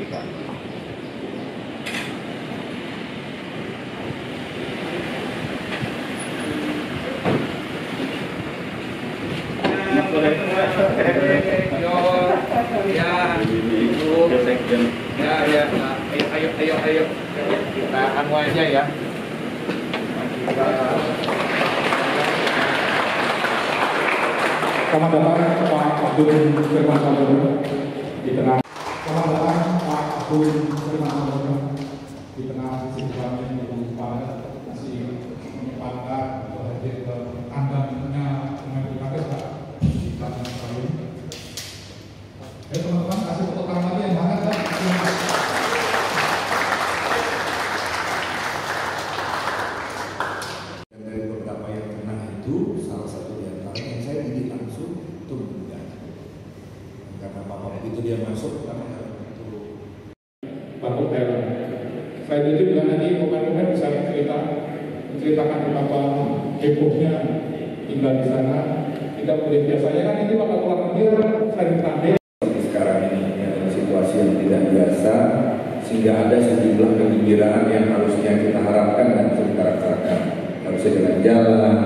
signifikan. Ya, ya, nah, ayo, ayo, ayo, ayo. Kita anu aja ya. Kita Selamat datang Pak. Datang Pak Abdul Firman di tengah kami yang padat masih menyempatkan untuk hadir ke Pilkada Pak di kandang kami. Ya teman-teman kasih tepuk tangan lagi yang hangat Pak. Dan dari beberapa yang pernah itu, salah satu di antara yang saya didik langsung itu enggak. Karena papa begitu juga nanti cerita menceritakan tinggal di sana. Tidak boleh kan bakal sekarang ini situasi yang tidak biasa sehingga ada sejumlah yang harusnya kita harapkan dan jalan-jalan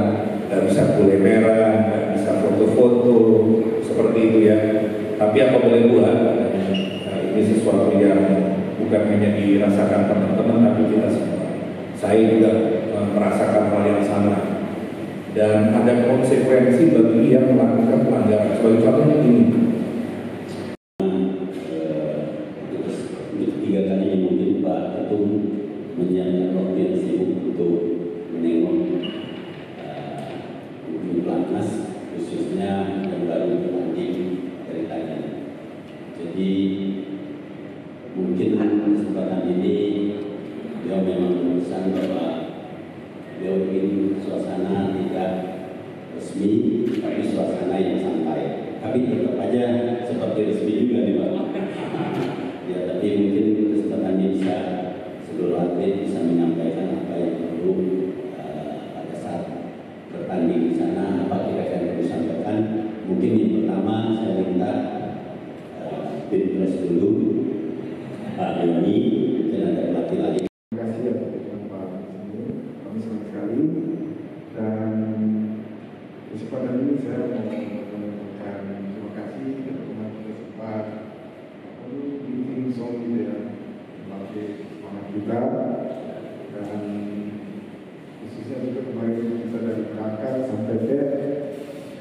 nggak bisa kulineran nggak bisa foto-foto seperti itu ya tapi apa boleh buat ini sesuatu yang bukan hanya dirasakan teman-teman tapi kita semua. Saya juga eh, merasakan hal yang sama. Dan ada konsekuensi bagi yang melakukan pelanggaran. Sebagai contohnya ini ketiga kalinya mungkin Pak untuk menengok di Pelatnas khususnya Thailand. Jadi mungkin kesempatan ini beliau memang memesan bahwa beliau ingin suasana tidak resmi tapi suasana yang santai. Tapi tetap aja seperti resmi juga nih Pak. Ya, tapi mungkin kesempatan ini bisa seluruh atlet bisa menyampaikan apa yang perlu eh, pada saat bertanding di sana, apa kira-kira yang perlu disampaikan. Mungkin yang pertama saya minta uh, Binpres dulu, Pak Yoni, mungkin ada pelatih lagi. Terima kasih kesempatan ini. Kami senang sekali dan kesempatan ini saya mau mengucapkan terima kasih kepada teman-teman sempat bikin song gitu ya melatih semangat kita dan khususnya juga kemarin kita dari berangkat sampai ke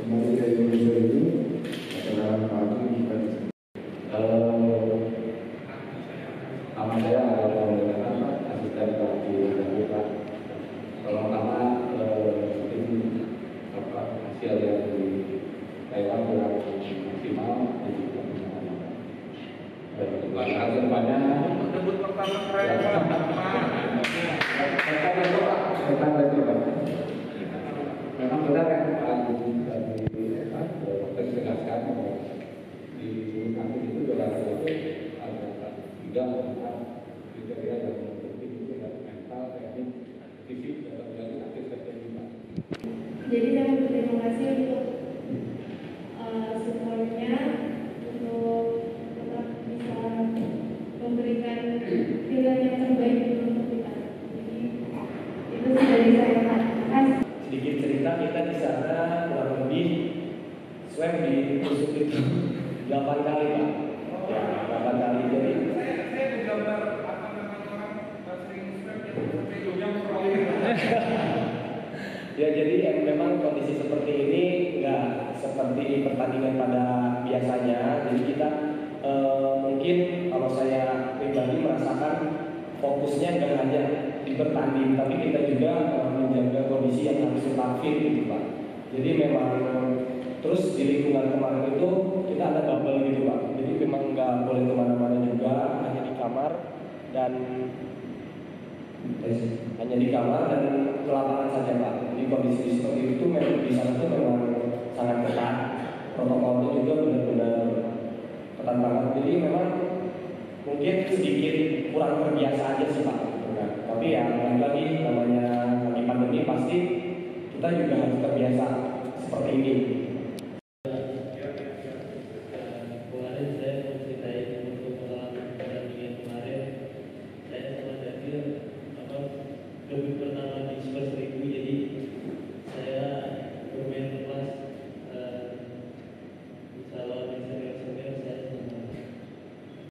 kembali ke Indonesia ini adalah Nama saya apa? Asisten pelatih dari Pak. Kalau nama eh, mungkin apa hasil yang di Taiwan kurang maksimal. Dan langkah debut pertama keren Pak. Tentang itu Pak, tentang itu Pak. Memang benar yang Pak Agung dari apa, dokter tegaskan bahwa di kami itu olahraga itu ada tiga atau empat kriteria yang penting itu adalah mental, teknik, fisik, dan satu lagi aktif dan Pak. Jadi saya mau berterima kasih untuk eh, supportnya untuk tetap bisa memberikan pilihan yang terbaik untuk kita. Jadi itu sih dari saya Pak. Sedikit cerita kita di sana kurang lebih swab di tusuk itu 8 kali pak ya 8 kali jadi Saya saya gambar apa namanya orang sering swab yang ya jadi yang memang kondisi seperti ini nggak seperti pertandingan pada biasanya. Jadi kita eh, mungkin kalau saya pribadi merasakan fokusnya nggak hanya di bertanding tapi kita juga eh, menjaga kondisi yang harus tetap fit gitu pak. Jadi memang terus di lingkungan kemarin itu kita ada bubble gitu pak. Jadi memang nggak boleh ke mana-mana juga hanya di kamar dan hanya di kamar dan ke lapangan saja pak. Jadi kondisi seperti itu memang di sana itu memang sangat ketat. Protokolnya juga benar-benar ketat banget. Jadi memang mungkin sedikit kurang terbiasa aja sih pak. Tapi ya balik lagi namanya lagi pandemi pasti kita juga harus terbiasa seperti ini.